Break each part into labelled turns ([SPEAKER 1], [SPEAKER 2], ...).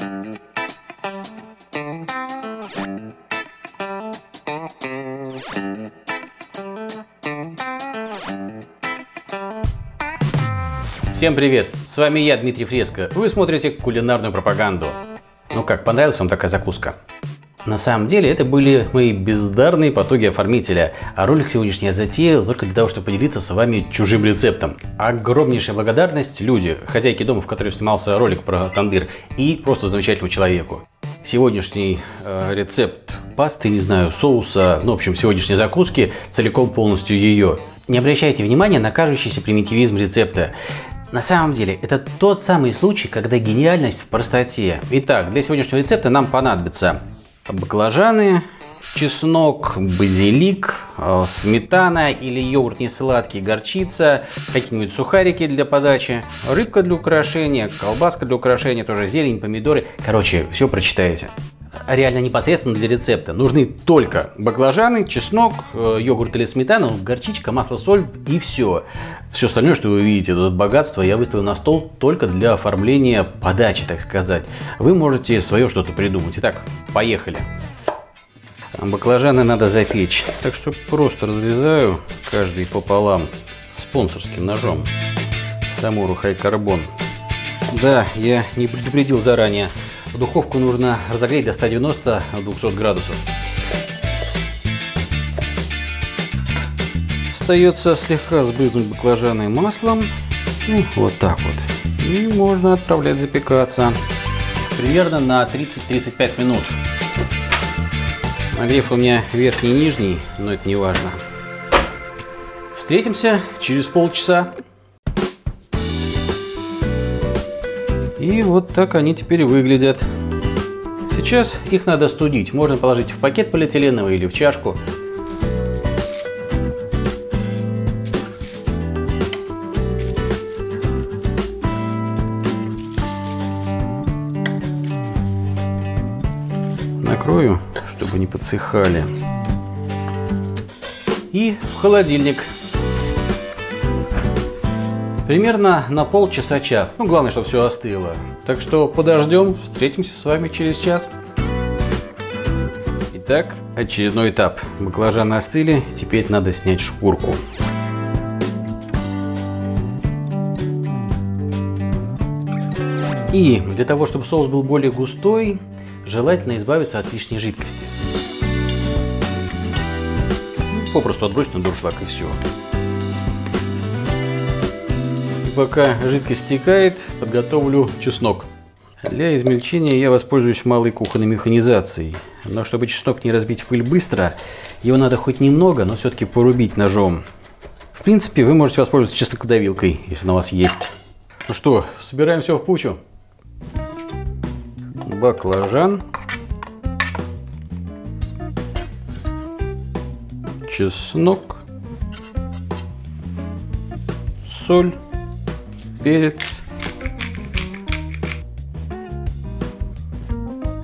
[SPEAKER 1] Всем привет! С вами я, Дмитрий Фреско. Вы смотрите кулинарную пропаганду. Ну как, понравилась вам такая закуска? На самом деле это были мои бездарные потуги оформителя, а ролик сегодняшний я затеял только для того, чтобы поделиться с вами чужим рецептом. Огромнейшая благодарность люди, хозяйке дома, в которой снимался ролик про тандыр, и просто замечательному человеку. Сегодняшний э, рецепт пасты, не знаю, соуса, ну, в общем, сегодняшней закуски, целиком полностью ее. Не обращайте внимания на кажущийся примитивизм рецепта. На самом деле, это тот самый случай, когда гениальность в простоте. Итак, для сегодняшнего рецепта нам понадобится баклажаны, чеснок, базилик, э, сметана или йогурт несладкий, горчица, какие-нибудь сухарики для подачи, рыбка для украшения, колбаска для украшения, тоже зелень, помидоры. Короче, все прочитаете реально непосредственно для рецепта. Нужны только баклажаны, чеснок, э, йогурт или сметана, горчичка, масло, соль и все. Все остальное, что вы видите, это богатство, я выставил на стол только для оформления подачи, так сказать. Вы можете свое что-то придумать. Итак, поехали. Баклажаны надо запечь. Так что просто разрезаю каждый пополам спонсорским ножом. Самуру Хайкарбон. Да, я не предупредил заранее. Духовку нужно разогреть до 190-200 градусов. Остается слегка сбрызнуть баклажаны маслом. Ну, вот так вот. И можно отправлять запекаться. Примерно на 30-35 минут. Нагрев у меня верхний и нижний, но это не важно. Встретимся через полчаса. И вот так они теперь выглядят. Сейчас их надо студить. Можно положить в пакет полиэтиленовый или в чашку. Накрою, чтобы не подсыхали. И в холодильник. Примерно на полчаса-час. Ну, главное, чтобы все остыло. Так что подождем, встретимся с вами через час. Итак, очередной этап. Баклажаны остыли, теперь надо снять шкурку. И для того, чтобы соус был более густой, желательно избавиться от лишней жидкости. Попросту отбросить на дуршлаг и все. Пока жидкость стекает, подготовлю чеснок. Для измельчения я воспользуюсь малой кухонной механизацией. Но чтобы чеснок не разбить в пыль быстро, его надо хоть немного, но все-таки порубить ножом. В принципе, вы можете воспользоваться чеснокодавилкой, если на вас есть. Ну что, собираем все в кучу. Баклажан. Чеснок. Соль перец,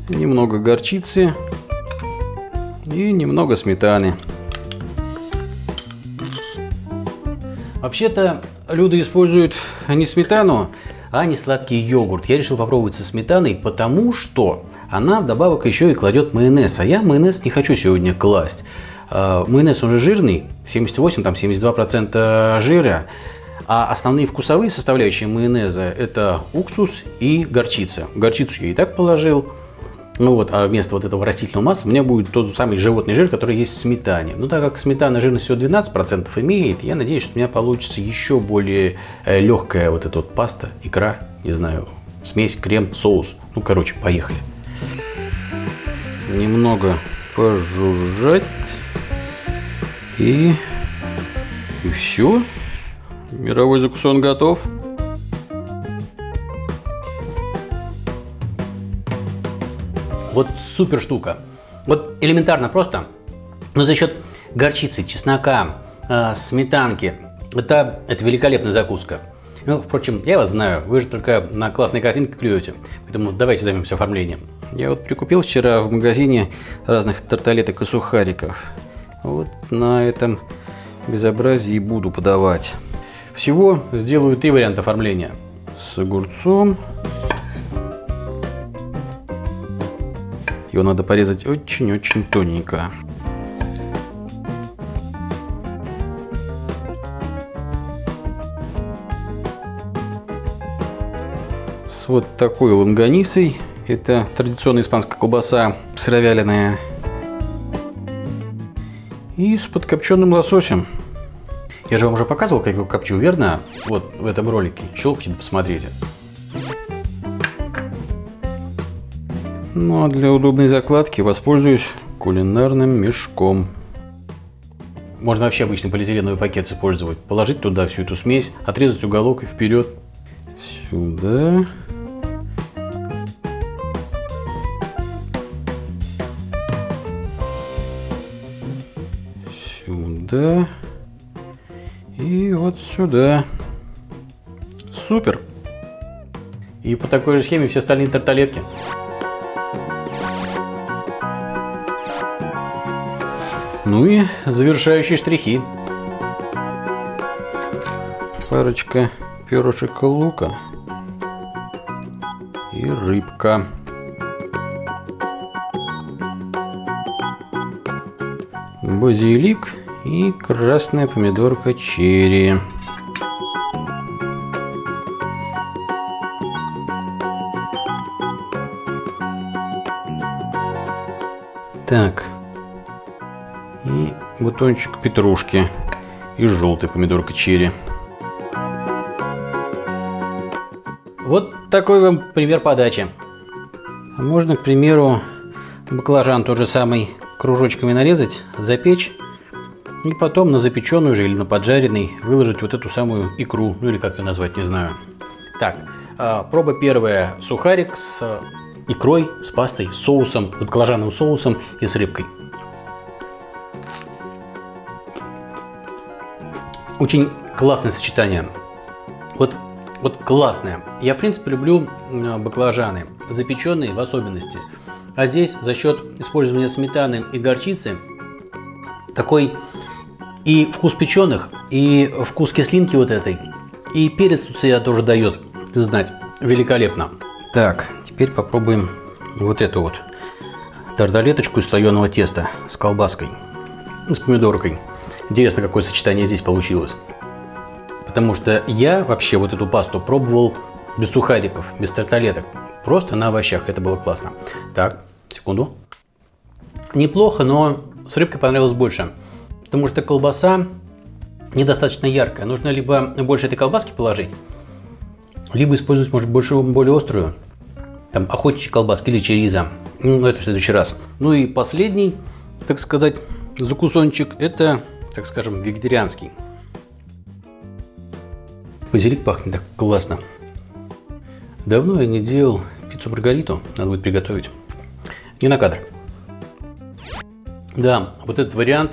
[SPEAKER 1] немного горчицы и немного сметаны. Вообще-то люди используют не сметану, а не сладкий йогурт. Я решил попробовать со сметаной, потому что она вдобавок еще и кладет майонез. А я майонез не хочу сегодня класть. А, майонез уже жирный, 78-72% жира. А основные вкусовые составляющие майонеза – это уксус и горчица. Горчицу я и так положил. Ну вот, а вместо вот этого растительного масла у меня будет тот самый животный жир, который есть в сметане. Но так как сметана жирность всего 12% имеет, я надеюсь, что у меня получится еще более э, легкая вот эта вот паста, икра, не знаю, смесь, крем, соус. Ну, короче, поехали. Немного пожужжать. И, и все. Мировой закусон готов. Вот супер штука. Вот элементарно просто. Но за счет горчицы, чеснока, э, сметанки. Это, это великолепная закуска. Ну, впрочем, я вас знаю, вы же только на классные картинки клюете. Поэтому давайте займемся оформлением. Я вот прикупил вчера в магазине разных тарталеток и сухариков. Вот на этом безобразии буду подавать. Всего сделаю три варианта оформления. С огурцом, Его надо порезать очень-очень тоненько. С вот такой лонганисой. Это традиционная испанская колбаса сыровяленая. И с подкопченным лососем. Я же вам уже показывал, как его копчу, верно? Вот в этом ролике. Щелкните, посмотрите. Ну а для удобной закладки воспользуюсь кулинарным мешком. Можно вообще обычный полиэтиленовый пакет использовать. Положить туда всю эту смесь, отрезать уголок и вперед. Сюда. Сюда. Сюда. Супер! И по такой же схеме все остальные тарталетки. Ну и завершающие штрихи. Парочка перышек лука и рыбка. Базилик и красная помидорка черри. Так, и бутончик петрушки и желтый помидорка черри. Вот такой вам пример подачи. А можно, к примеру, баклажан тот же самый кружочками нарезать, запечь и потом на запеченную же или на поджаренный выложить вот эту самую икру, ну или как ее назвать, не знаю. Так, а, проба первая. Сухарик с икрой, с пастой, с соусом, с баклажанным соусом и с рыбкой. Очень классное сочетание. Вот, вот классное. Я, в принципе, люблю баклажаны, запеченные в особенности. А здесь за счет использования сметаны и горчицы такой и вкус печеных, и вкус кислинки вот этой, и перец тут себя тоже дает знать. Великолепно. Так, теперь попробуем вот эту вот тарталеточку из слоеного теста с колбаской, с помидоркой. Интересно, какое сочетание здесь получилось. Потому что я вообще вот эту пасту пробовал без сухариков, без тарталеток. Просто на овощах. Это было классно. Так, секунду. Неплохо, но с рыбкой понравилось больше. Потому что колбаса недостаточно яркая. Нужно либо больше этой колбаски положить, либо использовать, может, больше, более острую. Там охотничьи колбаски или чериза. Ну, это в следующий раз. Ну и последний, так сказать, закусончик, это так скажем, вегетарианский. Базилик пахнет так классно. Давно я не делал пиццу Маргариту, надо будет приготовить. Не на кадр. Да, вот этот вариант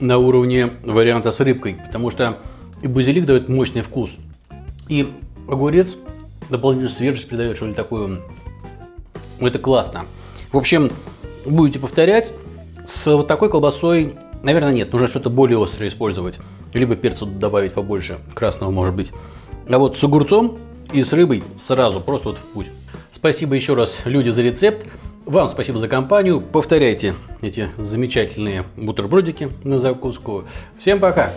[SPEAKER 1] на уровне варианта с рыбкой, потому что и базилик дает мощный вкус, и огурец дополнительную свежесть придает, что ли, такую. Это классно. В общем, будете повторять, с вот такой колбасой Наверное, нет, нужно что-то более острое использовать. Либо перца добавить побольше, красного может быть. А вот с огурцом и с рыбой сразу, просто вот в путь. Спасибо еще раз, люди, за рецепт. Вам спасибо за компанию. Повторяйте эти замечательные бутербродики на закуску. Всем пока!